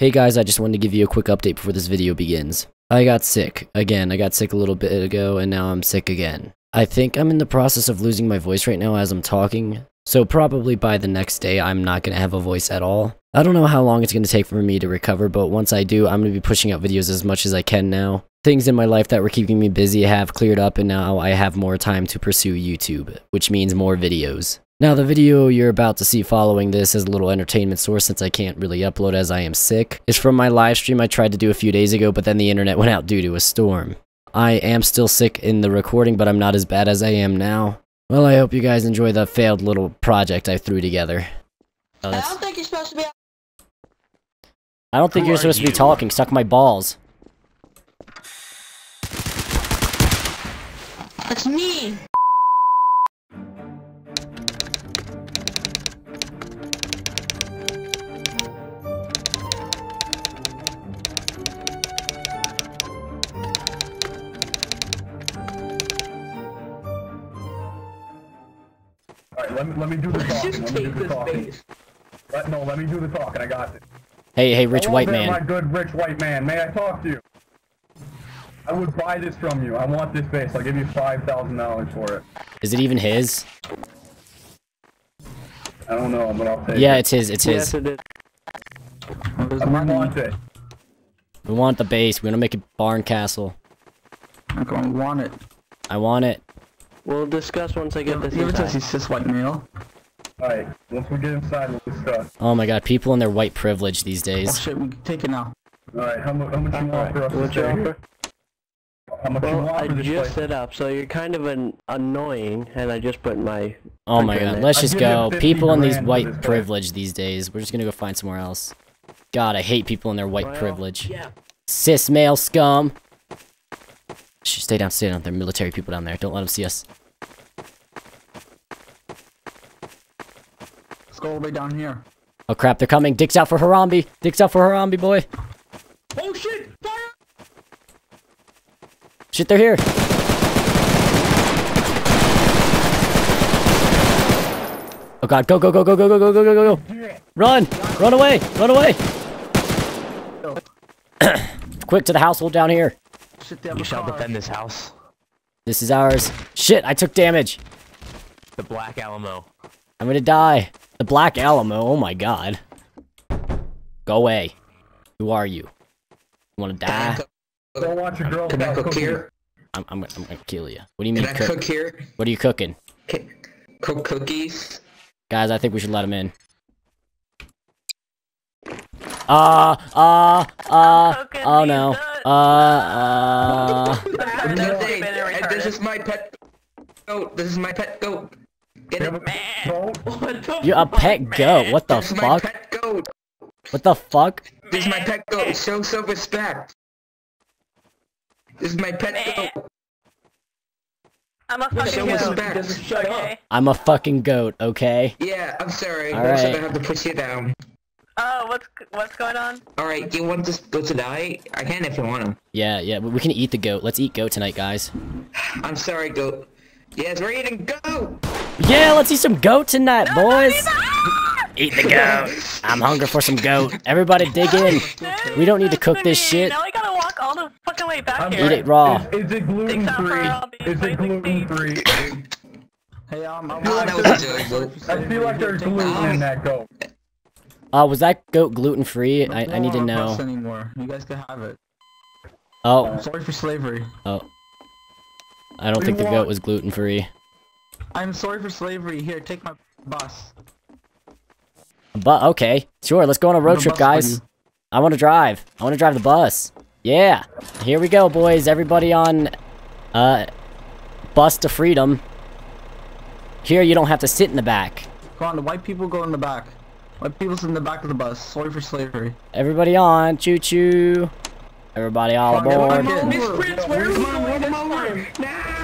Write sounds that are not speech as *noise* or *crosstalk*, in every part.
Hey guys, I just wanted to give you a quick update before this video begins. I got sick. Again, I got sick a little bit ago and now I'm sick again. I think I'm in the process of losing my voice right now as I'm talking, so probably by the next day I'm not going to have a voice at all. I don't know how long it's going to take for me to recover, but once I do, I'm going to be pushing out videos as much as I can now. Things in my life that were keeping me busy have cleared up and now I have more time to pursue YouTube, which means more videos. Now the video you're about to see following this is a little entertainment source since I can't really upload as I am sick is from my live stream I tried to do a few days ago but then the internet *laughs* went out due to a storm. I am still sick in the recording but I'm not as bad as I am now. Well I hope you guys enjoy the failed little project I threw together. Oh, I don't think you're supposed to be. I don't think Who you're are supposed to be talking, suck my balls. That's me. Let me, let me do the *laughs* talking. Let me do the talking. Let, no, let me do the talking. I got it. Hey, hey, rich Hello white there, man. my good rich white man. May I talk to you? I would buy this from you. I want this base. I'll give you $5,000 for it. Is it even his? I don't know, but I'll take Yeah, it. Yeah, it's his, it's his. Yes, it is. I want it. We want the base, we want to make a barn castle. I'm going to want it. I want it. We'll discuss once I get this Give it to us, inside. you cis white male. Alright, once we get inside, we'll discuss. Oh my god, people and their white privilege these days. Oh days. shit, we can take it now. Alright, how, mu- how much you want for us to stay here? How much you Well, want I for this just place? set up, so you're kind of an annoying, and I just put my. Oh my god, let's just go. People in these white this place. privilege these days. We're just gonna go find somewhere else. God, I hate people in their white Well, privilege. Yeah. Cis male scum. Shh, stay down, stay down. They're military people down there. Don't let them see us. Let's go all the way down here. Oh crap, they're coming. Dick's out for Harambe. Dick's out for Harambe, boy. Oh shit! Fire! Shit, they're here. Oh god, go, go, go, go, go, go, go, go, go, go, go. Run! Run away! Run away! *clears throat* Quick to the household down here. Shit, they You shall car. defend this house. This is ours. Shit, I took damage. The Black Alamo. I'm gonna die. The Black Alamo, oh my god. Go away. Who are you? You wanna die? Don't want your girl Can I without cook here? I'm, I'm, I'm gonna kill you. What do you mean Can I cook? cook here? What are you cooking? Can, cook cookies? Guys, I think we should let him in. Uh, uh, uh, oh no. Uh, uh. That's it. Uh, This is my pet goat. This is my pet goat. Get You it? have a goat? You a pet goat? What the This is my fuck? pet goat. What the fuck? This is my pet goat. Show some respect. This is my pet goat. I'm a fucking goat. respect. Shut Okay. I'm a fucking goat, okay? Yeah, I'm sorry. All Looks like right. I have to push you down. Oh, what's what's going on? Alright, you want this goat to die? I can if you want him. Yeah, yeah, we we can eat the goat. Let's eat goat tonight, guys. I'm sorry, goat. Yes, we're eating goat! Yeah, let's eat some goat tonight, boys. Eat the goat. I'm hungry for some goat. Everybody dig in. We don't need to cook this shit. Now I gotta walk all the fucking way back I'm here. Eat it raw. Is, is it gluten Thanks, free? Alfred. I'll be Is it amazing gluten free? Hey, um, I'm that was enjoyable. I feel like there's gluten in that goat. Uh, was that goat gluten free? I, I need to know. Anymore. You guys can have it. Oh, Sorry for slavery. oh. I don't think the goat was gluten free. I'm sorry for slavery. Here, take my bus. But okay, sure. Let's go on a road trip, guys. I want to drive. I want to drive the bus. Yeah. Here we go, boys. Everybody on, uh, bus to freedom. Here, you don't have to sit in the back. Come on, the white people go in the back. White people's in the back of the bus. Sorry for slavery. Everybody on, choo choo. Everybody all Come on, aboard. get Miss over. Prince, where are we going this time?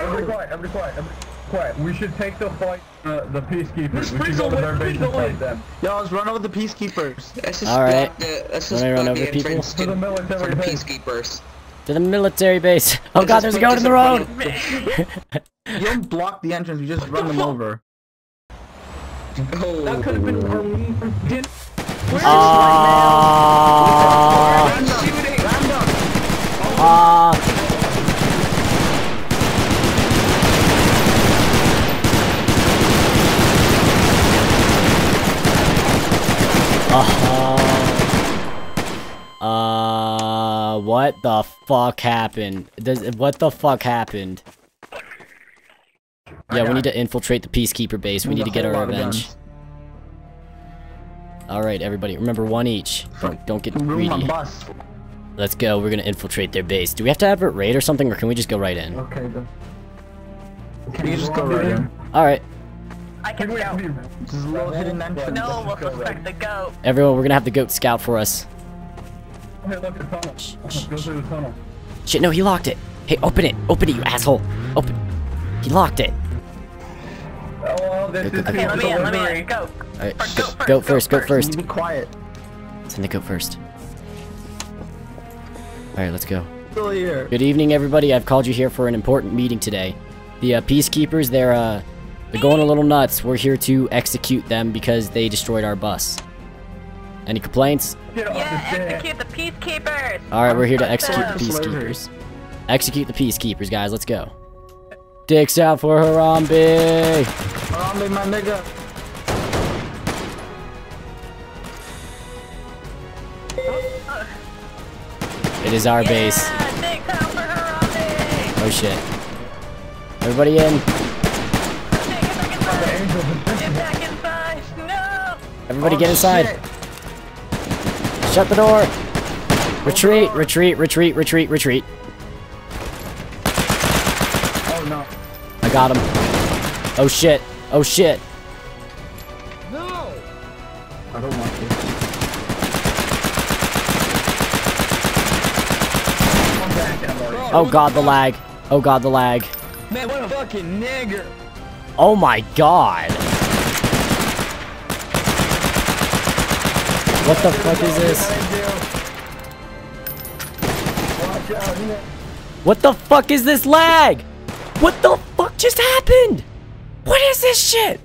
Everybody quiet, everybody quiet, everybody quiet. We should take the fight, uh, the peacekeepers. We should go to their base and fight them. Yo, let's run over the peacekeepers. Let's just All right. block the, let's just Wanna run block over the people? entrance To the military for the base. peacekeepers. To the military base. Oh Let's god, just there's a put goat this in the in front road. of- *laughs* You don't block the entrance, you just run them over. That could have been for me for dinner. Where ah. ah. uh-huh. uh, is my what the fuck happened? Does what the fuck happened? Yeah, we need to infiltrate the Peacekeeper base. We need to get our revenge. Alright, everybody, remember one each. Don't, don't get Room on greedy. bus. Let's go, we're gonna infiltrate their base. Do we have to have a raid or something, or can we just go right in? Okay, then. You just go right in. Alright, I I can we have scout. to be. This is a little hidden entrance. No we'll Go suspect the goat. everyone, we're gonna have the goat scout for us. Hey, look at the tunnel. Let's go through the tunnel. Shit, no, he locked it. Hey, open it. Open it, you asshole. Open. He locked it. Well, this is Okay, let me in, let me in. Go. Alright, Or go, goat go first, first, go goat You first. need to be quiet. Send the goat first. Alright, let's go. Still here. Good evening, everybody. I've called you here for an important meeting today. The uh, Peacekeepers, they're, uh, they're going a little nuts. We're here to execute them because they destroyed our bus. Any complaints? Yeah, execute the peacekeepers. Alright, we're here to execute the Peacekeepers. Execute the Peacekeepers, guys. Let's go. Dicks out for Harambe! Harambe, my nigga. It is our base. Yeah, dicks out for Harambe. Oh shit. Everybody in. Okay, get back inside. Get back inside. No. Everybody Oh, get inside. shit. Shut the door. Retreat, retreat, retreat, retreat, retreat. Oh no. I got him. Oh shit. Oh shit. No. I don't want to. Come back, Emily. Oh god, the lag. Oh god, the lag. Man, what a fucking nigger. Oh my god. What the fuck is this? What the fuck is this lag? What the fuck just happened? What is this shit?